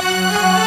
Música